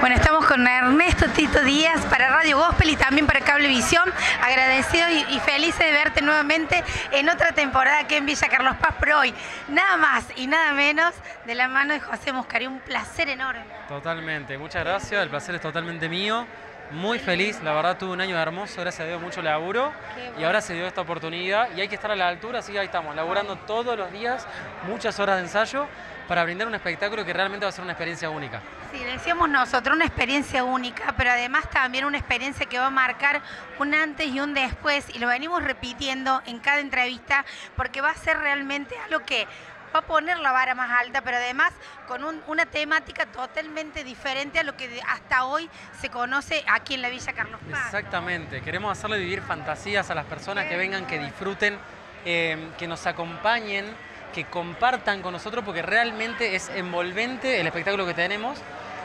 Bueno, estamos con Ernesto Tito Díaz para Radio Gospel y también para Cablevisión. Agradecido y, y felices de verte nuevamente en otra temporada aquí en Villa Carlos Paz, pero hoy nada más y nada menos de la mano de José Muscari. Un placer enorme. Totalmente, muchas gracias, el placer es totalmente mío. Muy feliz, la verdad tuve un año hermoso, gracias a Dios mucho laburo Qué y bueno. ahora se dio esta oportunidad y hay que estar a la altura, así que ahí estamos, laburando todos los días, muchas horas de ensayo para brindar un espectáculo que realmente va a ser una experiencia única. Sí, decíamos nosotros, una experiencia única, pero además también una experiencia que va a marcar un antes y un después, y lo venimos repitiendo en cada entrevista, porque va a ser realmente algo que va a poner la vara más alta, pero además con un- una temática totalmente diferente a lo que hasta hoy se conoce aquí en la Villa Carlos Paz. Exactamente, queremos hacerle vivir fantasías a las personas que vengan, que disfruten, eh, que nos acompañen, que compartan con nosotros porque realmente es envolvente el espectáculo que tenemos.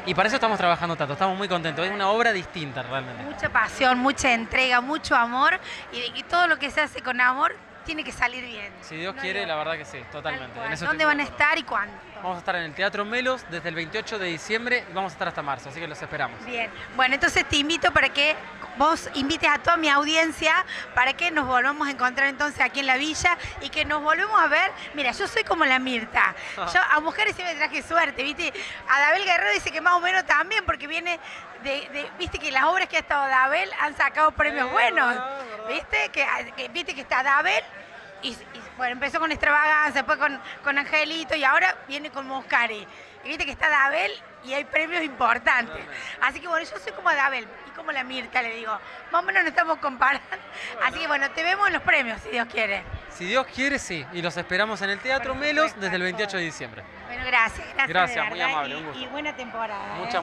Y para eso estamos trabajando tanto, estamos muy contentos, es una obra distinta realmente. Mucha pasión, mucha entrega, mucho amor, y, y todo lo que se hace con amor tiene que salir bien. Si Dios No quiere, la verdad que sí, Tal totalmente. cual. En eso ¿Dónde van a estar y cuándo? Vamos a estar en el Teatro Melos desde el 28 de diciembre y vamos a estar hasta marzo, así que los esperamos. Bien, bueno, entonces te invito para que vos invites a toda mi audiencia para que nos volvamos a encontrar entonces aquí en la villa y que nos volvemos a ver. Mira, yo soy como la Mirta. Yo a mujeres sí me traje suerte, ¿viste? A Dabel Guerrero dice que más o menos también, porque viene de, de- viste que las obras que ha estado Dabel han sacado premios Eh, buenos. ¿Viste? Que, que- viste que está Dabel y, y, bueno, empezó con extravaganza, después con, con Angelito y ahora viene con Moscari. Y viste que está Dabel y hay premios importantes. Así que bueno, yo soy como Dabel y como la Mirta, le digo. Más o menos nos estamos comparando. Así que bueno, te vemos en los premios, si Dios quiere. Si Dios quiere, sí, y los esperamos en el Teatro Melos desde el por 28 de diciembre. Bueno, gracias. Gracias, Gracias, muy amable, y- un gusto. Y buena temporada. ¿eh? Muchas